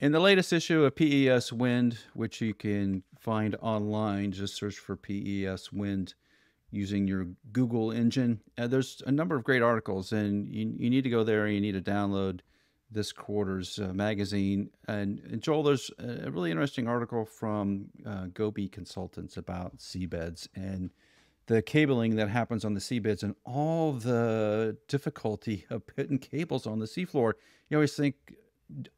In the latest issue of PES Wind, which you can find online, just search for PES Wind using your Google engine. Uh, there's a number of great articles, and you, you need to go there and you need to download this quarter's uh, magazine. And, and, Joel, there's a really interesting article from uh, GoBe Consultants about seabeds and the cabling that happens on the seabeds and all the difficulty of putting cables on the seafloor. You always think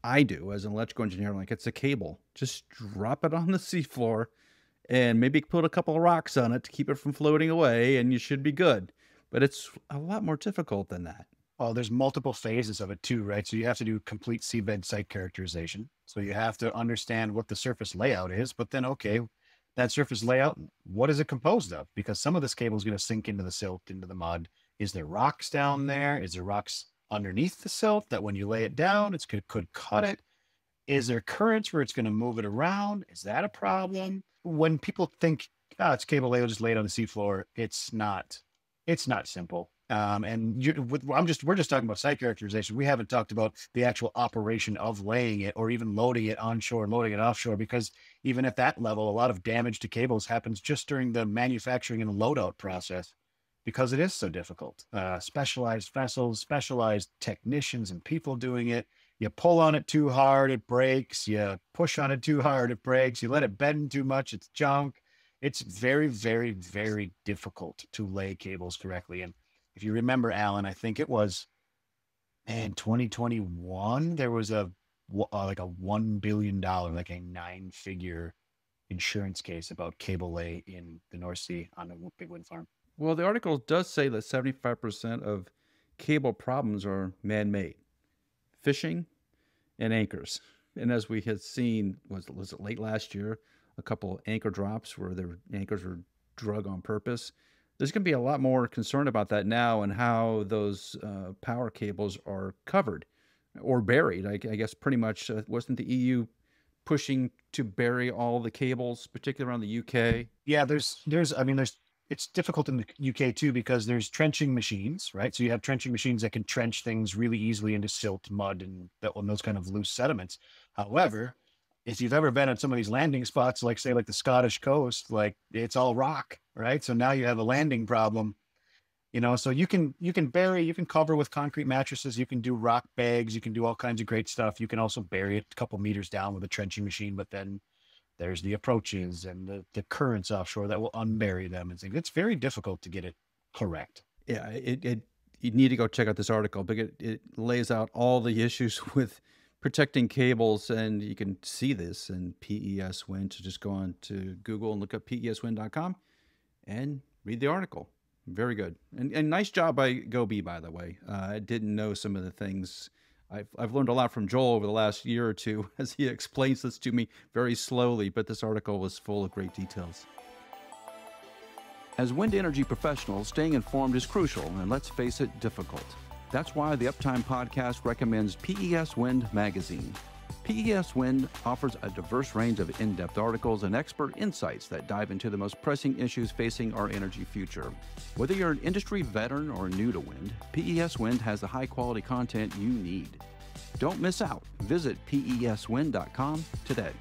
I do as an electrical engineer. I'm like, it's a cable. Just drop it on the seafloor and maybe put a couple of rocks on it to keep it from floating away, and you should be good. But it's a lot more difficult than that. Well, there's multiple phases of it too, right? So you have to do complete seabed site characterization. So you have to understand what the surface layout is, but then, okay, that surface layout, what is it composed of? Because some of this cable is going to sink into the silt, into the mud. Is there rocks down there? Is there rocks underneath the silt that when you lay it down, it's could, could cut it. Is there currents where it's going to move it around? Is that a problem? When people think, oh, it's cable lay, just lay it on the seafloor, it's not. It's not simple. Um, and you, with, I'm just we're just talking about site characterization. We haven't talked about the actual operation of laying it or even loading it onshore, and loading it offshore, because even at that level, a lot of damage to cables happens just during the manufacturing and loadout process because it is so difficult. Uh, specialized vessels, specialized technicians, and people doing it. You pull on it too hard, it breaks. You push on it too hard, it breaks. You let it bend too much, it's junk. It's very, very, very difficult to lay cables correctly. And if you remember, Allen, I think it was in 2021, there was a uh, like a $1 billion, like a nine figure insurance case about cable lay in the North Sea on a big wind farm. Well, the article does say that 75% of cable problems are man made fishing and anchors. And as we had seen, was, was it late last year, a couple of anchor drops where their anchors were drug on purpose. There's going to be a lot more concern about that now and how those uh, power cables are covered or buried. I, I guess pretty much uh, wasn't the EU pushing to bury all the cables, particularly around the UK? Yeah, there's there's I mean there's it's difficult in the UK too because there's trenching machines, right? So you have trenching machines that can trench things really easily into silt, mud, and, that, and those kind of loose sediments. However, if you've ever been at some of these landing spots, like say like the Scottish coast, like it's all rock, right? So now you have a landing problem. You know, so you can you can bury, you can cover with concrete mattresses, you can do rock bags, you can do all kinds of great stuff. You can also bury it a couple meters down with a trenching machine, but then there's the approaches and the, the currents offshore that will unbury them and things. It's very difficult to get it correct. Yeah, it, it you need to go check out this article because it, it lays out all the issues with protecting cables, and you can see this in PES Wind. So just go on to Google and look up peswind.com and read the article. Very good, and and nice job by GoBe, by the way. Uh, I didn't know some of the things I've, I've learned a lot from Joel over the last year or two as he explains this to me very slowly, but this article was full of great details. As wind energy professionals, staying informed is crucial and let's face it, difficult. That's why the Uptime Podcast recommends PES Wind Magazine. PES Wind offers a diverse range of in depth articles and expert insights that dive into the most pressing issues facing our energy future. Whether you're an industry veteran or new to wind, PES Wind has the high quality content you need. Don't miss out. Visit peswind.com today.